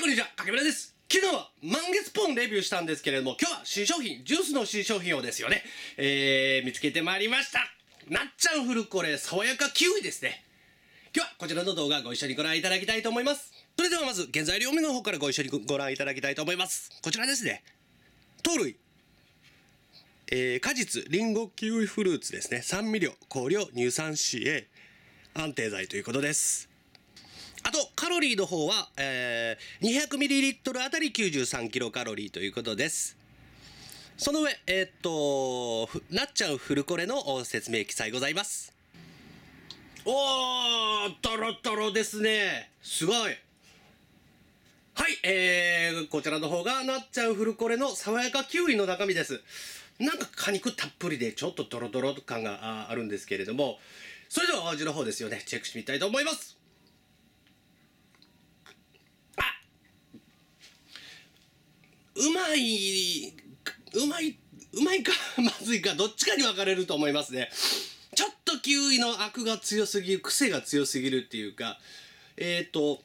い、こんにちは。か村です。昨日は満月ポンレビューしたんですけれども、今日は新商品、ジュースの新商品をですよね、えー、見つけてまいりました。なっちゃんフルコレ爽やかキウイですね。今日はこちらの動画ご一緒にご覧いただきたいと思います。それではまず、原材料目の方からご一緒にご覧いただきたいと思います。こちらですね。糖類。えー、果実、リンゴ、キウイフルーツですね。酸味料、香料、乳酸脂へ安定剤ということです。あと、カロリーの方は、えー、200ml あたり93キロカロリーということです。その上、えー、っと、なっちゃうフルコレの説明記載ございます。おー、トロトロですね。すごい。はい、えー、こちらの方がなっちゃうフルコレの爽やかキウイの中身です。なんか果肉たっぷりでちょっとドロドロ感があるんですけれども、それではお味の方ですよね、チェックしてみたいと思います。うい、うまい、うまいか、まずいか、どっちかに分かれると思いますね。ちょっとキウイのアクが強すぎる、癖が強すぎるっていうか、えっ、ー、と、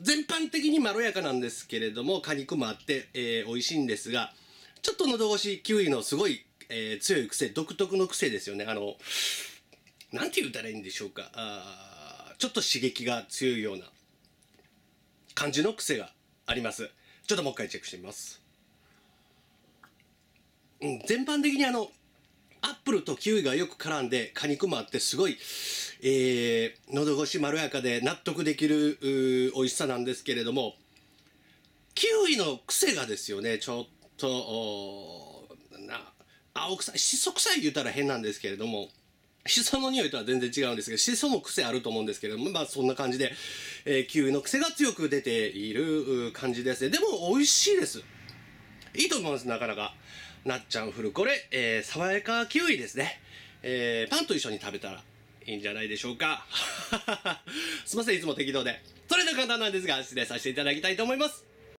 全般的にまろやかなんですけれども、果肉もあって、えー、美味しいんですが、ちょっと喉越し、キウイのすごい、えー、強い癖、独特の癖ですよね。あの、なんて言ったらいいんでしょうか。あちょっと刺激が強いような感じの癖があります。ちょっともう一回チェックしてみます。うん、全般的にあの、アップルとキウイがよく絡んで果肉もあってすごい、えー、喉越しまろやかで納得できる美味しさなんですけれども、キウイの癖がですよね、ちょっと、な、青臭い、しそ臭い言うたら変なんですけれども、シソの匂いとは全然違うんですけど、シソも癖あると思うんですけれども、まあそんな感じで、えー、キウイの癖が強く出ている感じですね。でも美味しいです。いいと思います、なかなか。なっちゃんフルこれ、えー、爽やかキウイですね。えー、パンと一緒に食べたらいいんじゃないでしょうか。すいません、いつも適当で。それでは簡単なんですが、失礼させていただきたいと思います。